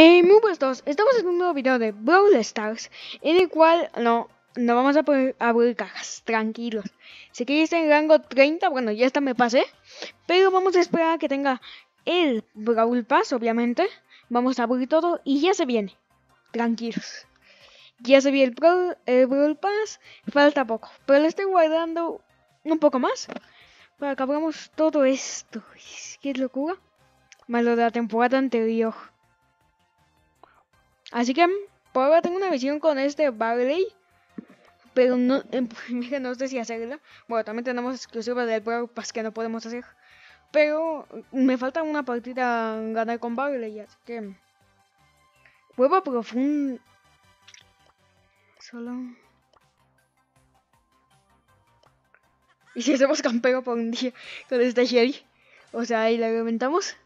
Eh, muy buenos estamos en un nuevo video de Brawl Stars En el cual no, no vamos a poder abrir cajas, tranquilos. Sé que ya está en rango 30, bueno ya está me pasé. Pero vamos a esperar a que tenga el Brawl Pass obviamente. Vamos a abrir todo y ya se viene. Tranquilos. Ya se viene el Brawl, el Brawl Pass, falta poco Pero le estoy guardando un poco más Para que abramos todo esto. Qué locura. Más lo de la temporada anterior Así que por ahora tengo una visión con este Barley. Pero no, no sé si hacerla. Bueno, también tenemos exclusivas del Brawl Pass que no podemos hacer. Pero me falta una partida ganar con Barley, así que... Huevo profundo... Solo... ¿Y si hacemos campero por un día con esta Sherry? O sea, ahí la reventamos.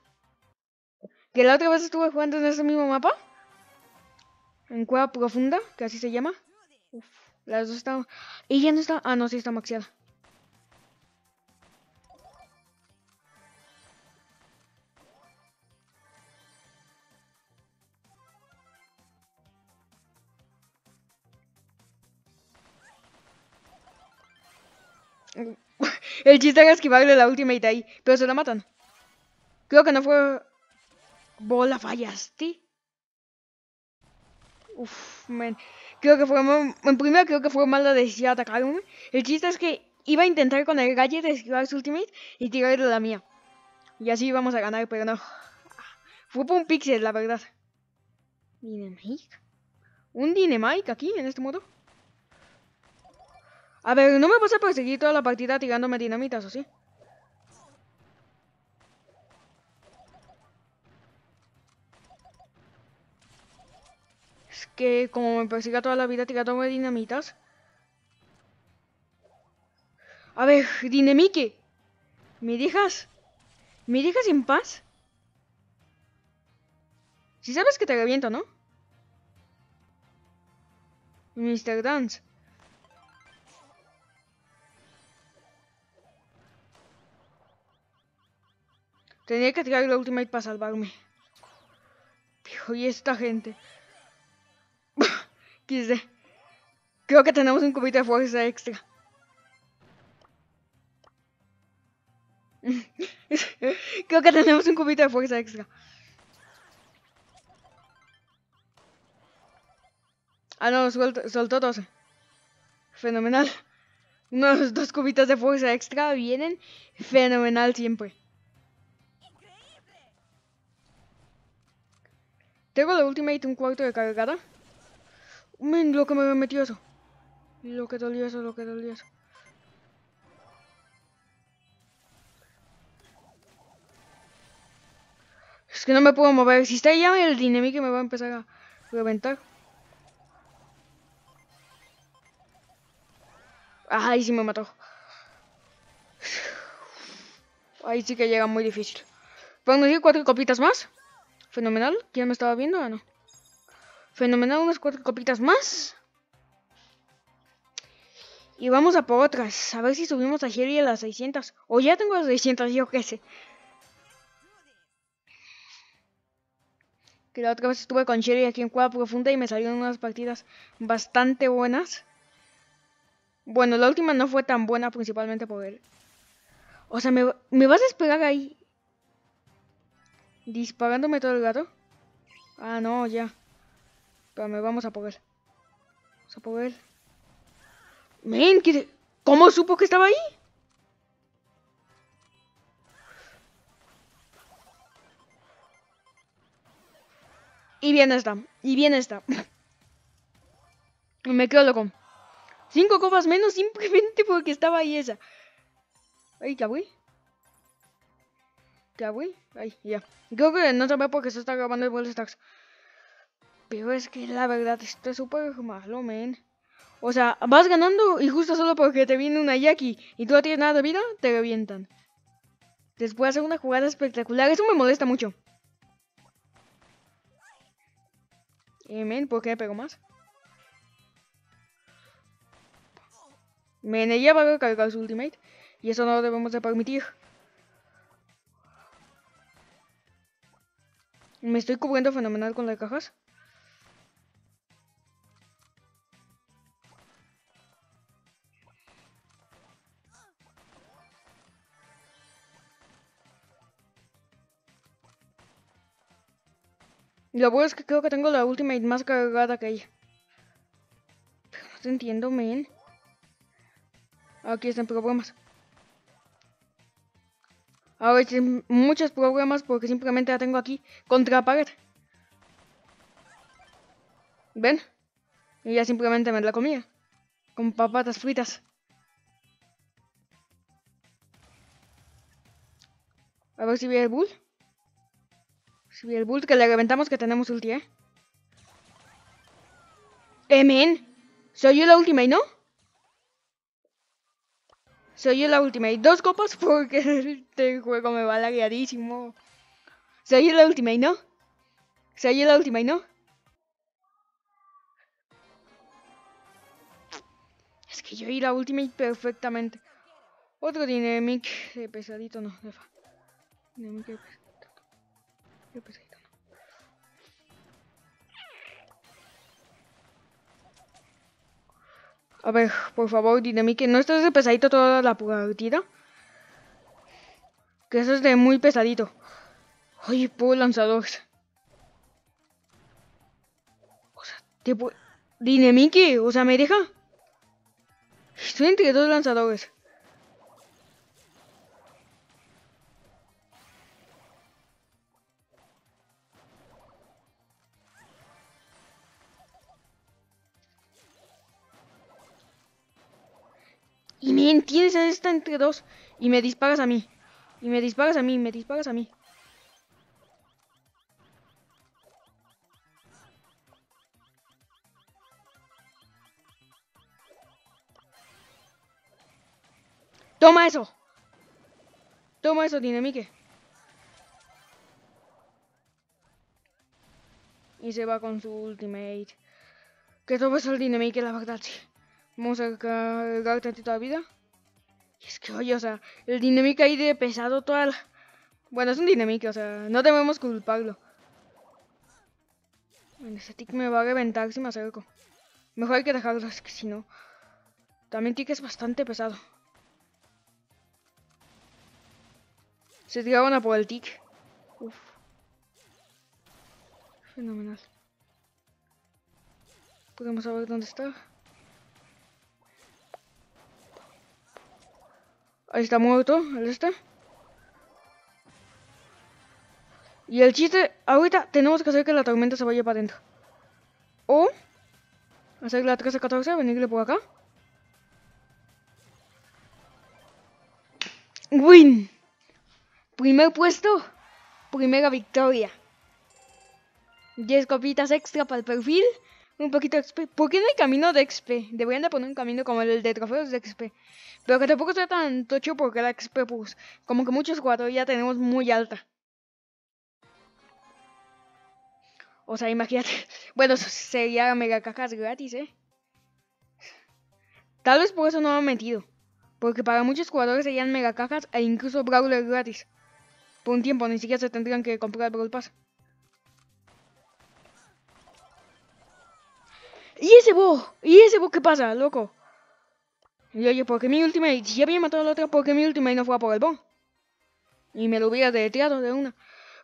Que la otra vez estuve jugando en ese mismo mapa. En cueva profunda, que así se llama. Uf, las dos están... Y ya no está... Ah, no, sí está maxiada. El chiste era esquivarle la ultimate ahí, pero se la matan. Creo que no fue... Bola fallaste. Uf, man. Creo que fue. En primero creo que fue mala decisión atacarme. El chiste es que iba a intentar con el gadget esquivar su ultimate y tirarle la mía. Y así íbamos a ganar, pero no. Fue por un pixel, la verdad. Dynamite. ¿Un Dynamite aquí, en este modo? A ver, no me vas a perseguir toda la partida tirándome dinamitas, ¿o sí? Que como me persiga toda la vida tirándome dinamitas. A ver, Dinamique. ¿Me dejas? ¿Me dejas en paz? Si sabes que te reviento, ¿no? Mr. Dance. Tenía que tirar la ultimate para salvarme. y esta gente. Creo que tenemos un cubito de fuerza extra. Creo que tenemos un cubito de fuerza extra. Ah, no, soltó 12. Fenomenal. Unos dos cubitos de fuerza extra vienen fenomenal siempre. Tengo la ultimate un cuarto de cargada. Men, lo que me metió eso. Lo que dolió eso, lo que dolió eso. Es que no me puedo mover. Si está allá el que me va a empezar a reventar. Ahí sí me mató. Ahí sí que llega muy difícil. ¿Puedo decir cuatro copitas más? Fenomenal. ¿Quién me estaba viendo o no? Fenomenal, unas cuatro copitas más. Y vamos a por otras. A ver si subimos a Sherry a las 600. O ya tengo las 600, yo qué sé. Que la otra vez estuve con Sherry aquí en Cueva Profunda y me salieron unas partidas bastante buenas. Bueno, la última no fue tan buena principalmente por él. O sea, ¿me, ¿me vas a esperar ahí? ¿Disparándome todo el gato? Ah, no, ya. Vamos a poder. Vamos a poder. Men, ¿cómo supo que estaba ahí? Y bien está. Y bien está. Me quedo loco. Cinco copas menos simplemente porque estaba ahí esa. Ay, ya voy. Ya voy. Ay, ya. Creo que no se ve porque se está grabando el World Stars. Pero es que la verdad está súper malo, men. O sea, vas ganando y justo solo porque te viene una Jackie y tú no tienes nada de vida, te revientan. Después hacer una jugada espectacular, eso me molesta mucho. Eh, men, ¿por qué pego más? Men, ella va a cargar su ultimate. Y eso no lo debemos de permitir. Me estoy cubriendo fenomenal con las cajas. Lo bueno es que creo que tengo la ultimate más cargada que ella. Pero no te entiendo, men. Aquí están problemas. Ahora hay muchos problemas porque simplemente la tengo aquí contra pared. ¿Ven? Y ya simplemente me la comía. Con papatas fritas. A ver si ve el bull. Ve el bull que le reventamos que tenemos ulti, ¿eh? Eh, men. Soy yo la última y no. Soy yo la última y dos copas porque este juego me va lagueadísimo. Soy yo la última y no. Soy yo la última y no. Es que yo y la última perfectamente. Otro Dynamic pesadito, no, de fa. Dynamic de pesadito. De pesadito, no. A ver, por favor, Dynamic, no estés de pesadito toda la partida. Que eso es de muy pesadito. Oye, puedo lanzadores. O sea, tipo... Dynamic, o sea, ¿me deja? Estoy entre dos lanzadores. Y me entiendes, está entre dos. Y me disparas a mí. Y me disparas a mí, me disparas a mí. Toma eso. Toma eso, dinamique. Y se va con su ultimate. Que todo es el dinamique, la verdad, sí. Vamos a cargar tantito la vida. Y es que, oye, o sea, el dinamique ahí de pesado toda la... Bueno, es un dinamique, o sea, no debemos culparlo. Bueno, ese tic me va a reventar si me acerco. Mejor hay que dejarlo, es que si no... También tic es bastante pesado. Se tiraban a por el tic. Uf. Fenomenal. Podemos saber dónde está. Ahí está muerto, el este. Y el chiste, ahorita tenemos que hacer que la tormenta se vaya para adentro. O hacer la 13-14, venirle por acá. Win. Primer puesto, primera victoria. 10 copitas extra para el perfil. Un poquito de XP. ¿Por qué no hay camino de XP? Deberían de poner un camino como el de trofeos de XP. Pero que tampoco sea tan tocho porque la XP, pues, como que muchos jugadores ya tenemos muy alta. O sea, imagínate. Bueno, sería mega cajas gratis, ¿eh? Tal vez por eso no me han metido. Porque para muchos jugadores serían mega cajas e incluso brawler gratis por un tiempo, ni siquiera se tendrían que comprar el Brawl Pass. ¿Y ese bo? ¿Y ese bo qué pasa, loco? Y oye, ¿por qué mi ultimate? Si ya había matado al otro, ¿por qué mi ultimate no fue a por el bo? Y me lo hubiera deteado de una.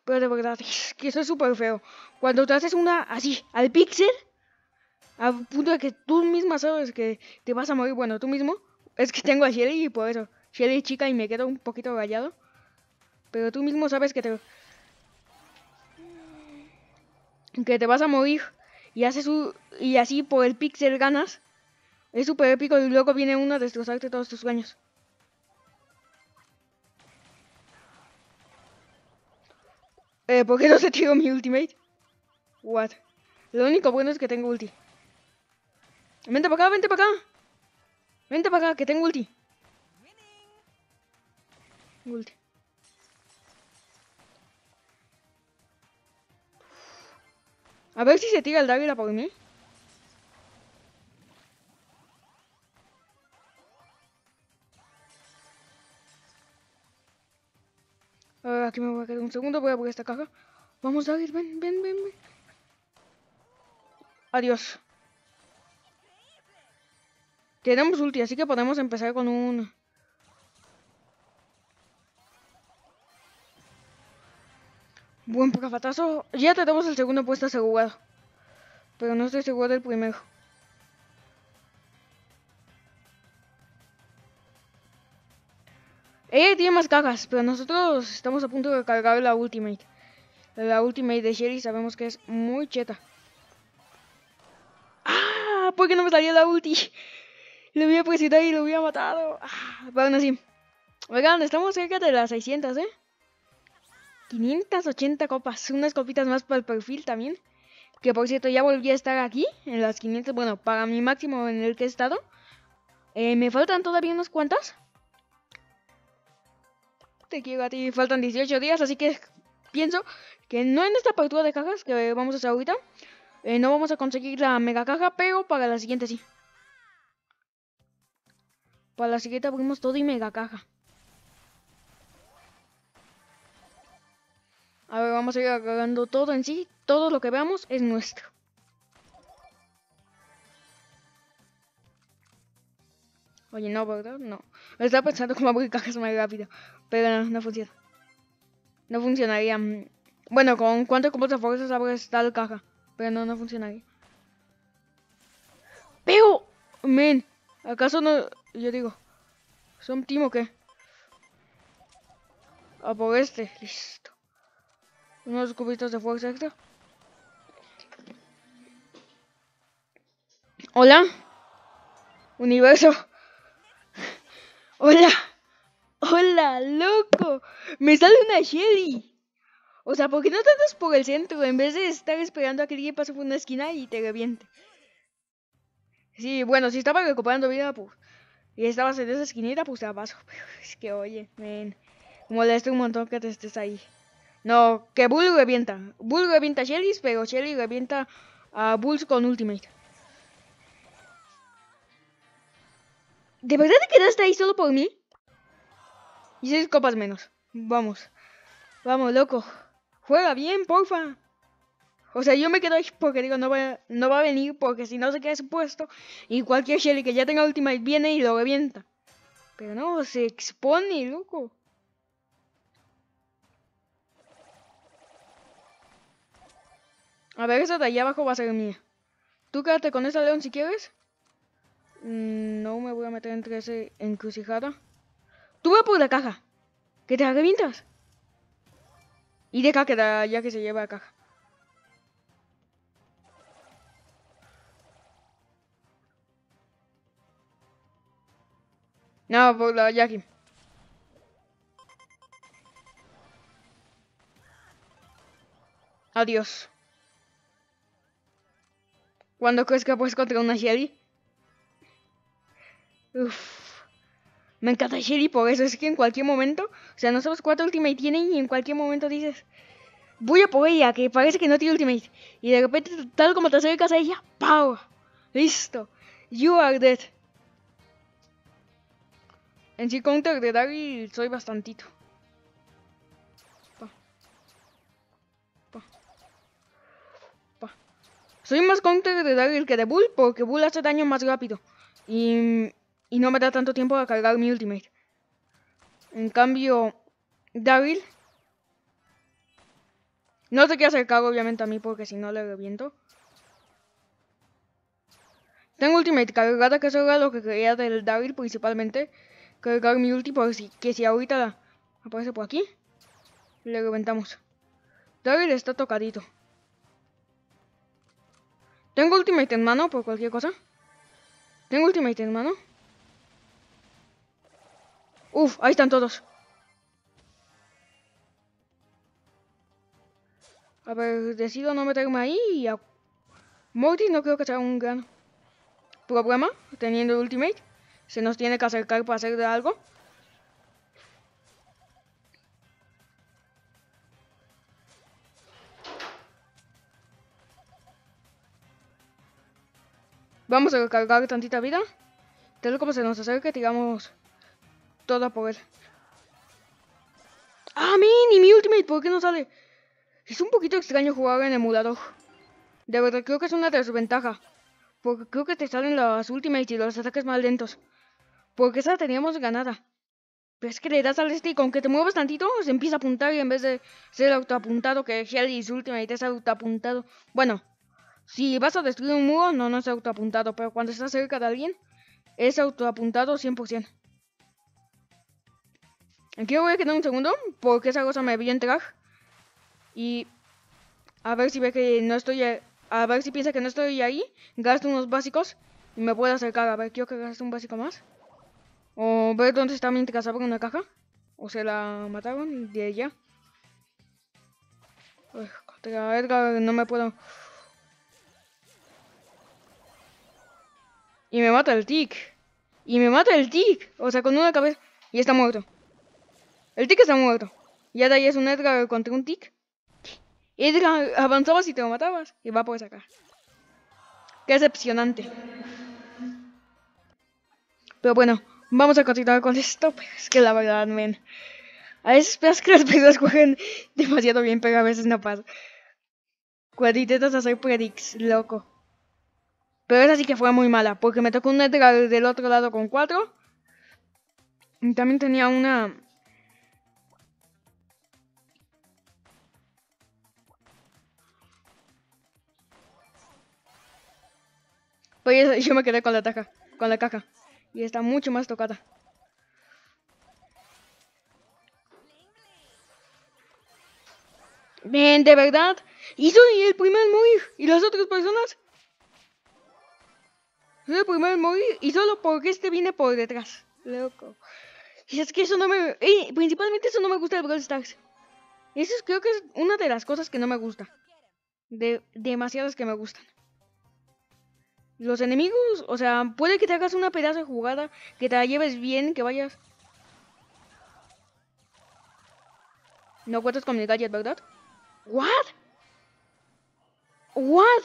Pero de verdad, es que eso es súper feo. Cuando te haces una así, al pixel, a punto de que tú misma sabes que te vas a morir, bueno, tú mismo, es que tengo a Shelly y por eso, Shelly chica y me quedo un poquito rayado. Pero tú mismo sabes que te... Que te vas a morir. Y haces su... Y así por el pixel ganas. Es súper épico y luego viene uno a destrozarte todos tus sueños. Eh, ¿por qué no se tiró mi ultimate? What? Lo único bueno es que tengo ulti. Vente para acá, vente para acá. Vente para acá, que tengo ulti. Ulti. A ver si se tira el Dávila por mí. Aquí me voy a quedar un segundo, voy a poner esta caja. Vamos, David, ven, ven, ven, ven. Adiós. Tenemos ulti, así que podemos empezar con un... Buen procafatazo. Ya tenemos el segundo puesto asegurado. Pero no estoy seguro del primero. Ella tiene más cajas, pero nosotros estamos a punto de cargar la Ultimate. La Ultimate de Sherry sabemos que es muy cheta. ¡Ah! ¿Por qué no me salió la ulti? Lo había presionado y lo había matado. Ah, bueno, sí. Oigan, estamos cerca de las 600, ¿eh? 580 copas. Unas copitas más para el perfil también. Que por cierto, ya volví a estar aquí. En las 500. Bueno, para mi máximo en el que he estado. Eh, me faltan todavía unas cuantas. Te quiero a ti. Faltan 18 días. Así que pienso que no en esta apertura de cajas que vamos a hacer ahorita. Eh, no vamos a conseguir la mega caja. Pero para la siguiente sí. Para la siguiente abrimos todo y mega caja. A ver, vamos a ir agarrando todo en sí. Todo lo que veamos es nuestro. Oye, no, ¿verdad? No. Estaba pensando cómo abrir cajas más rápido. Pero no, no funciona. No funcionaría. Bueno, ¿con cuántos combos de fuerzas abres tal caja? Pero no, no funcionaría. Pero, men, ¿acaso no...? Yo digo, ¿son team o qué? A por este, listo. Unos cubitos de fuerza extra. Hola. Universo. Hola. Hola, loco. Me sale una Shelly. O sea, ¿por qué no tratas por el centro en vez de estar esperando a que alguien pase por una esquina y te reviente? Sí, bueno, si estaba recuperando vida, pues. Y estabas en esa esquinita, pues te paso. Pero es que, oye, men. Molesta un montón que te estés ahí. No, que Bull revienta. Bull revienta a Shelly, pero Shelly revienta a Bulls con Ultimate. ¿De verdad te quedaste ahí solo por mí? Y seis copas menos. Vamos. Vamos, loco. Juega bien, porfa. O sea, yo me quedo ahí porque digo, no va, no va a venir porque si no se queda su puesto. Y cualquier Shelly que ya tenga Ultimate viene y lo revienta. Pero no, se expone, loco. A ver, esa de allá abajo va a ser mía. Tú quédate con esa león si quieres. Mm, no me voy a meter entre ese encrucijada. Tú ve por la caja. Que te revientas. Y deja que da ya que se lleva la caja. No, por la Jackie. Adiós. ¿Cuándo crees que puedes contra una Shelly? Uff. Me encanta Shelly por eso. Es que en cualquier momento, o sea, no sabes cuánto ultimate tiene y en cualquier momento dices, voy a por ella, que parece que no tiene ultimate. Y de repente, tal como te acercas a ella, ¡pau! Listo. You are dead. En sí, counter de Daryl soy bastantito. Soy más counter de Daryl que de Bull porque Bull hace daño más rápido. Y, y no me da tanto tiempo a cargar mi ultimate. En cambio, Daryl... No se quiere acercar obviamente a mí porque si no le reviento. Tengo ultimate cargada, que eso era lo que quería del Daryl principalmente cargar mi ulti por si, que si ahorita aparece por aquí, le reventamos. Daryl está tocadito. Tengo ultimate en mano por cualquier cosa. Tengo ultimate en mano. Uf, ahí están todos. A ver, decido no meterme ahí y. Morty no creo que sea un gran problema teniendo ultimate. Se nos tiene que acercar para hacer algo. Vamos a recargar tantita vida. Tal como se nos acerque, tiramos todo por él. ¡Ah, min! ¿Y mi ultimate? ¿Por qué no sale? Es un poquito extraño jugar en emulador. De verdad, creo que es una desventaja. Porque creo que te salen las últimas y los ataques más lentos. Porque esa teníamos ganada. Pero es que le das al stick, aunque te muevas tantito, se empieza a apuntar y en vez de ser autoapuntado, que Hell su Ultimate es autoapuntado. Bueno, si vas a destruir un muro, no, no es autoapuntado, pero cuando estás cerca de alguien, es autoapuntado 100%. Aquí voy a quedar un segundo, porque esa cosa me vi entrar. Y a ver si ve que no estoy, a ver si piensa que no estoy ahí, gasto unos básicos y me puedo acercar. A ver, quiero que gaste un básico más. O ver dónde está mi cazador en una caja. O se la mataron de ella. Edgar, Edgar, no me puedo. Y me mata el tic. Y me mata el tic. O sea, con una cabeza. Y está muerto. El tic está muerto. Ya de ahí es un Edgar contra un tic. Edgar avanzabas y te lo matabas. Y va por acá. Qué decepcionante. Pero bueno, Vamos a continuar con esto, es que la verdad, men. A veces esperas que las personas jueguen demasiado bien, pero a veces no pasa. Cuando intentas hacer predicts, loco. Pero esa sí que fue muy mala, porque me tocó un Edgar del otro lado con 4. Y también tenía una... Pues yo me quedé con la caja, con la caja y está mucho más tocada. Ven, de verdad. Soy el primer morir. ¿Y las otras personas? Soy el primero en morir. Y solo porque este viene por detrás. Loco. Y es que eso no me... Y principalmente eso no me gusta de Brawl Stars. Eso creo que es una de las cosas que no me gusta. De demasiadas que me gustan. Los enemigos, o sea, puede que te hagas una pedazo de jugada, que te la lleves bien, que vayas. No cuentas con mi gadget, ¿verdad? ¿What? ¿What?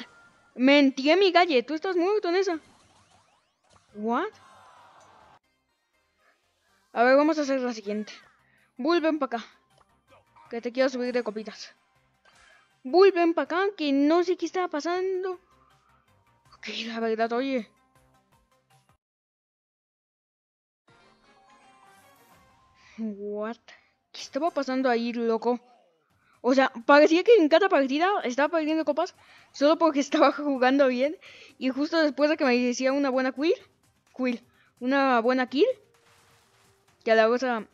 Mentí a mi gadget, tú estás muerto en esa. ¿What? A ver, vamos a hacer la siguiente. Vuelven para acá. Que te quiero subir de copitas. Vuelven para acá, que no sé qué está pasando. ¿Qué la verdad, oye? What? ¿Qué estaba pasando ahí, loco? O sea, parecía que en cada partida estaba perdiendo copas solo porque estaba jugando bien. Y justo después de que me decía una buena quill, quill, una buena kill, que a la cosa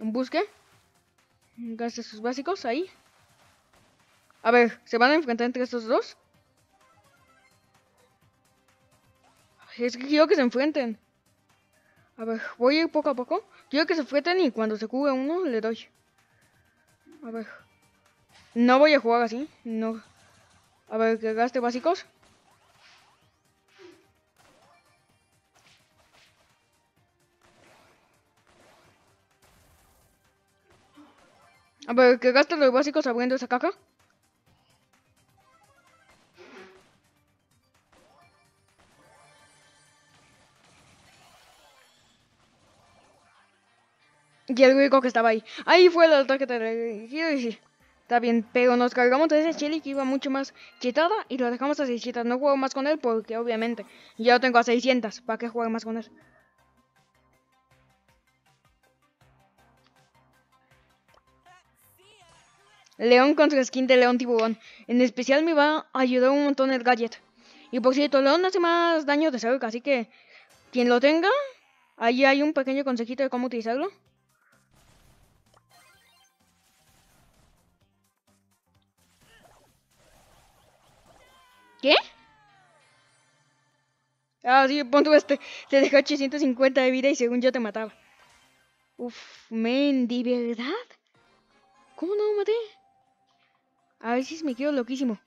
busque, gaste sus básicos ahí. A ver, ¿se van a enfrentar entre estos dos? Es que quiero que se enfrenten. A ver, voy a ir poco a poco. Quiero que se enfrenten y cuando se cubra uno le doy. A ver. No voy a jugar así. No. A ver, que gaste básicos. A ver, que gaste los básicos abriendo esa caja. Y el único que estaba ahí. Ahí fue el ataque de y Está bien, pero nos cargamos de ese chili que iba mucho más chetada y lo dejamos a 600. No juego más con él porque obviamente ya lo tengo a 600. ¿Para qué jugar más con él? León contra skin de León Tiburón. En especial me va a ayudar un montón el gadget. Y por cierto, León hace más daño de cerca, así que quien lo tenga, ahí hay un pequeño consejito de cómo utilizarlo. ¿Qué? Ah, sí, punto este. Te dejó 850 de vida y según yo te mataba. Uf, men, ¿de verdad? ¿Cómo no me maté? A si me quedo loquísimo.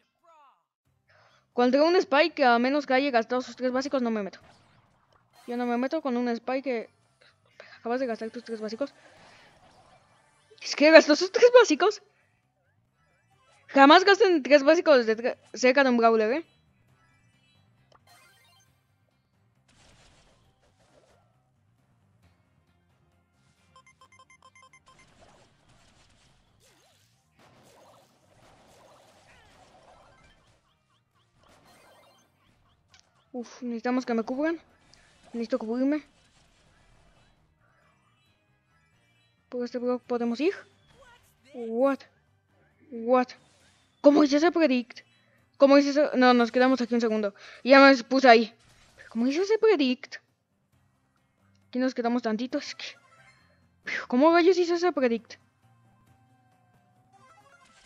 Cuando tengo un spike a menos que haya gastado sus tres básicos, no me meto. Yo no me meto con un spike que... Acabas de gastar tus tres básicos. Es que gastó sus tres básicos. Jamás gasten tres básicos de cerca de un brawler, ¿eh? Uf, necesitamos que me cubran. Necesito cubrirme. Por este block podemos ir. What? What? ¿Cómo hice ese predict? ¿Cómo hice ese...? No, nos quedamos aquí un segundo. Ya me puse ahí. ¿Cómo hice ese predict? Aquí nos quedamos tantitos. ¿Cómo rayos hice ese predict?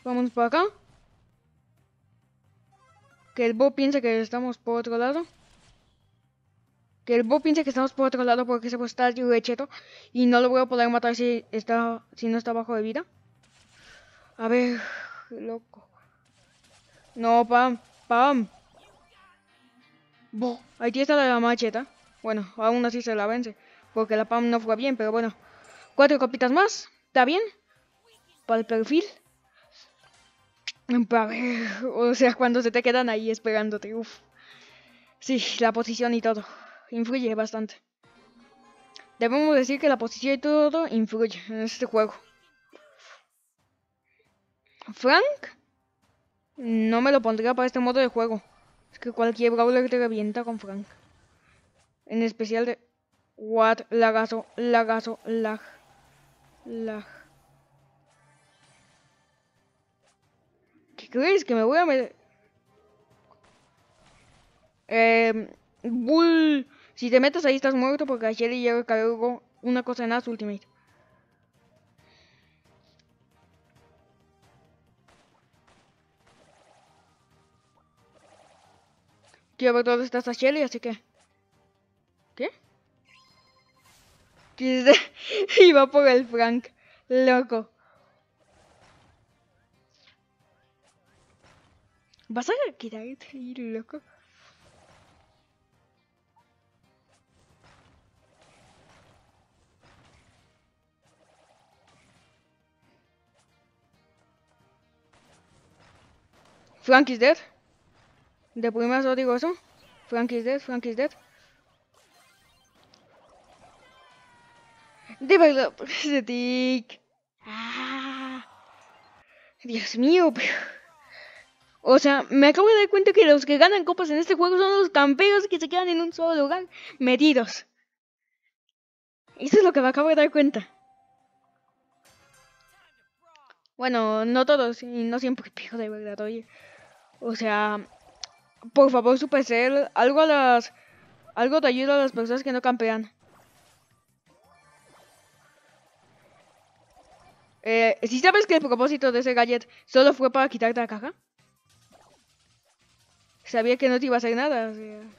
Vamos por acá. Que el Bo piense que estamos por otro lado. Que el Bo piense que estamos por otro lado porque se puede estar cheto. Y no lo voy a poder matar si, está, si no está bajo de vida. A ver, loco. No, Pam, Pam. Bo, ahí está la macheta. Bueno, aún así se la vence. Porque la Pam no fue bien, pero bueno. Cuatro copitas más. ¿Está bien? Para el perfil. Para ver, o sea, cuando se te quedan ahí esperándote, uff. Sí, la posición y todo. Influye bastante. Debemos decir que la posición y todo influye en este juego. Frank no me lo pondría para este modo de juego. Es que cualquier brawler te revienta con Frank. En especial de... What? Lagazo, lagazo, lag. Lag. crees que me voy a meter? Eh, Bull, si te metes ahí estás muerto porque ayer ya cargó una cosa en As Ultimate. Quiero ver dónde está Shelly, así que... ¿Qué? Iba por el Frank. Loco. ¿Vas a quedarte ahí, loco? Frank is dead. De primeras os digo eso. Frank is dead, Frank is dead. De verdad, ese tic. Ah. Dios mío, pero... O sea, me acabo de dar cuenta que los que ganan copas en este juego son los campeones que se quedan en un solo lugar, metidos. Eso es lo que me acabo de dar cuenta. Bueno, no todos, y no siempre, pero de verdad, oye. O sea, por favor, Supercell, algo a las... Algo te ayuda a las personas que no campean. Eh, ¿Sí sabes que el propósito de ese gadget solo fue para quitarte la caja? Sabía que no te iba a hacer nada. O sea.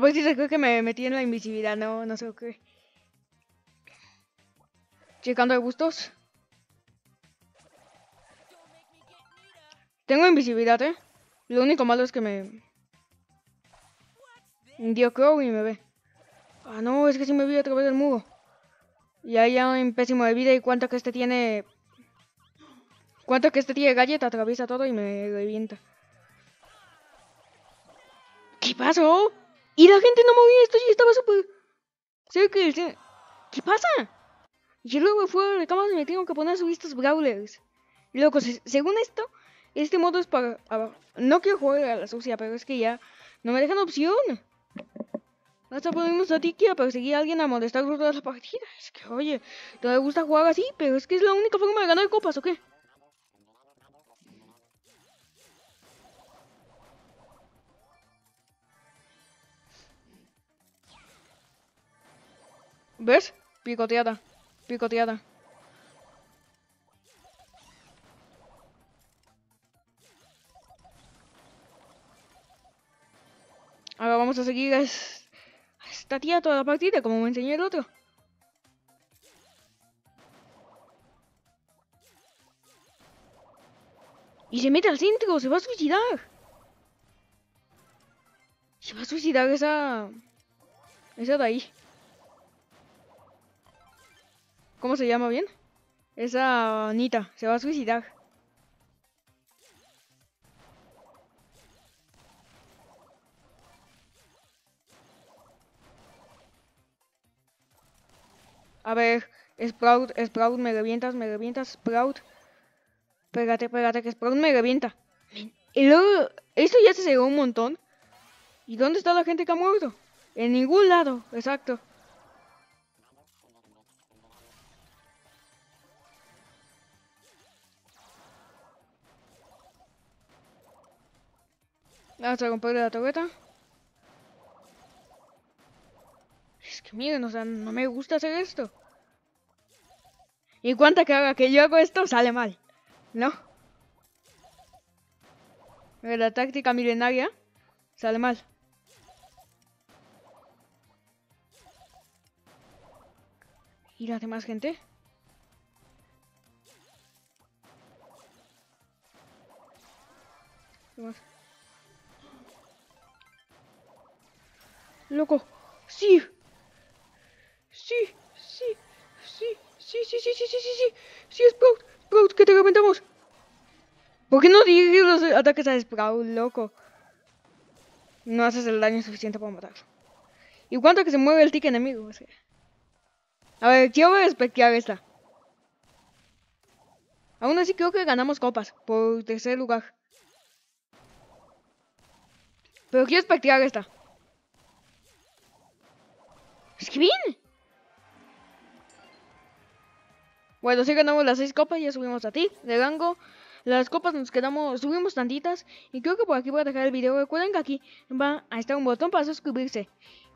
Ver si se cree que me metí en la invisibilidad, no, no sé qué. Checando de gustos. Tengo invisibilidad, eh. Lo único malo es que me... Dio Crow y me ve. Ah, no, es que si me vi a través del muro. Y ahí ya un pésimo de vida y cuánto que este tiene... Cuánto que este tiene galleta, atraviesa todo y me revienta. ¿Qué pasó? Y la gente no movía esto y estaba súper... cerca ¿Qué pasa? Y luego fue de cámara y me tengo que poner sus vistas brawlers. Y luego, según esto, este modo es para... no quiero jugar a la sucia, pero es que ya no me dejan opción. Hasta ponemos a Tiki a perseguir a alguien a molestar toda la partida. Es que, oye, me gusta jugar así, pero es que es la única forma de ganar copas, ¿o qué? ¿Ves? Picoteada. Picoteada. Ahora vamos a seguir a esta tía toda la partida, como me enseñó el otro. Y se mete al centro, se va a suicidar. Se va a suicidar esa... Esa de ahí. ¿Cómo se llama bien? Esa Anita se va a suicidar. A ver, Sprout, Sprout, me revientas, me revientas, Sprout. Pégate, pégate, que Sprout me revienta. Y luego, esto ya se llegó un montón. ¿Y dónde está la gente que ha muerto? En ningún lado, exacto. Vamos a romperle la torreta. Es que miren, o sea, no me gusta hacer esto. Y cuánta que haga que yo hago esto, sale mal. ¿No? La táctica milenaria sale mal. ¿Y la demás gente? Loco. Sí. Sí, sí, sí, sí, sí, sí, sí, sí, sí, sí, sí, Sprout, Sprout, que te reventamos. ¿Por qué no diriges los ataques a Sprout, loco? No haces el daño suficiente para matar. ¿Y cuánto que se mueve el tic enemigo? A ver, quiero respectar esta. Aún así creo que ganamos copas por tercer lugar. Pero quiero espectrar esta. Es que bien. Bueno, si ganamos las seis copas, ya subimos a ti, de rango. Las copas nos quedamos, subimos tantitas. Y creo que por aquí voy a dejar el video. Recuerden que aquí va a estar un botón para suscribirse.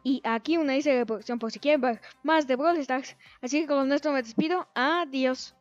Y aquí una lista de reproducción por si quieren ver más de Brawl Stars. Así que con esto me despido. Adiós.